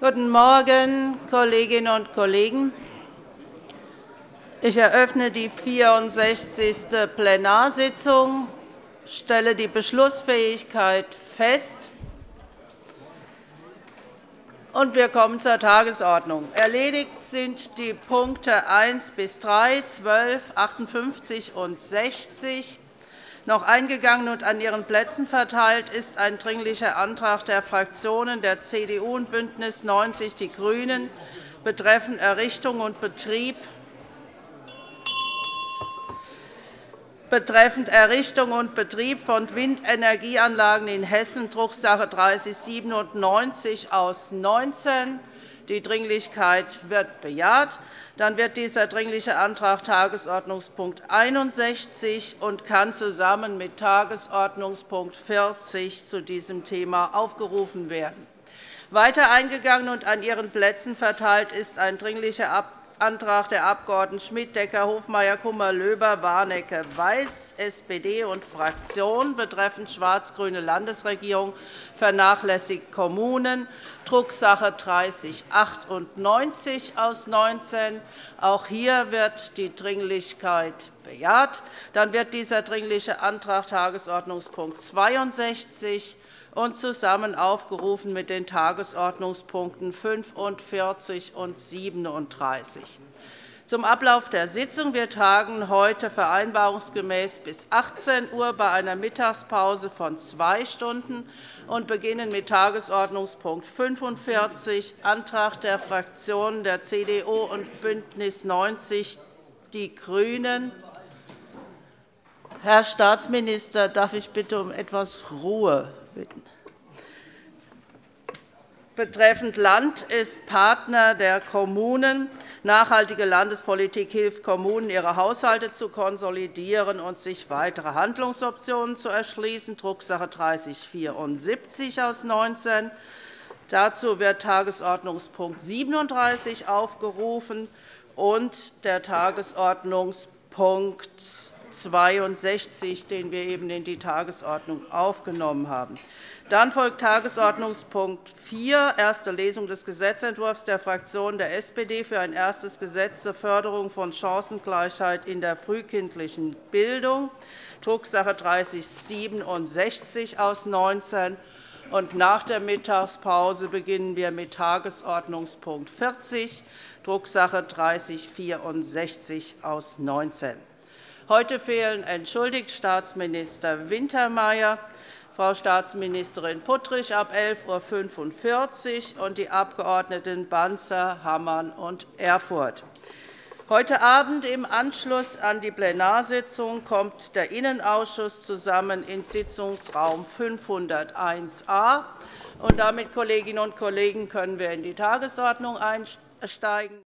Guten Morgen, Kolleginnen und Kollegen. Ich eröffne die 64. Plenarsitzung, stelle die Beschlussfähigkeit fest. Und wir kommen zur Tagesordnung. Erledigt sind die Punkte 1 bis 3, 12, 58 und 60. Noch eingegangen und an Ihren Plätzen verteilt ist ein Dringlicher Antrag der Fraktionen der CDU und BÜNDNIS 90 die GRÜNEN betreffend Errichtung und Betrieb betreffend Errichtung und Betrieb von Windenergieanlagen in Hessen, Drucksache 3097 aus 19. Die Dringlichkeit wird bejaht. Dann wird dieser Dringliche Antrag Tagesordnungspunkt 61 und kann zusammen mit Tagesordnungspunkt 40 zu diesem Thema aufgerufen werden. Weiter eingegangen und an Ihren Plätzen verteilt ist ein Dringlicher Antrag der Abg. Schmidt, Decker, Hofmeier, Kummer, Löber, Warnecke, Weiß, SPD und Fraktion betreffend schwarz-grüne Landesregierung vernachlässigt Kommunen, Drucksache 3098 aus 19. Auch hier wird die Dringlichkeit bejaht. Dann wird dieser Dringliche Antrag Tagesordnungspunkt 62 und zusammen aufgerufen mit den Tagesordnungspunkten 45 und 37. Zum Ablauf der Sitzung. Wir tagen heute vereinbarungsgemäß bis 18 Uhr bei einer Mittagspause von zwei Stunden und beginnen mit Tagesordnungspunkt 45, Antrag der Fraktionen der CDU und BÜNDNIS 90 die GRÜNEN. Herr Staatsminister, darf ich bitte um etwas Ruhe bitten. Betreffend Land ist Partner der Kommunen. Nachhaltige Landespolitik hilft Kommunen, ihre Haushalte zu konsolidieren und sich weitere Handlungsoptionen zu erschließen, Drucksache 3074 aus 19. Dazu wird Tagesordnungspunkt 37 aufgerufen und der Tagesordnungspunkt 62, den wir eben in die Tagesordnung aufgenommen haben. Dann folgt Tagesordnungspunkt 4, erste Lesung des Gesetzentwurfs der Fraktion der SPD für ein erstes Gesetz zur Förderung von Chancengleichheit in der frühkindlichen Bildung, Drucksache 3067 aus 19. Und nach der Mittagspause beginnen wir mit Tagesordnungspunkt 40, Drucksache 3064 aus 19. Heute fehlen entschuldigt Staatsminister Wintermeyer, Frau Staatsministerin Puttrich ab 11.45 Uhr und die Abgeordneten Banzer, Hammann und Erfurth. Heute Abend im Anschluss an die Plenarsitzung kommt der Innenausschuss zusammen in Sitzungsraum 501a. Damit, Kolleginnen und Kollegen, können wir in die Tagesordnung einsteigen.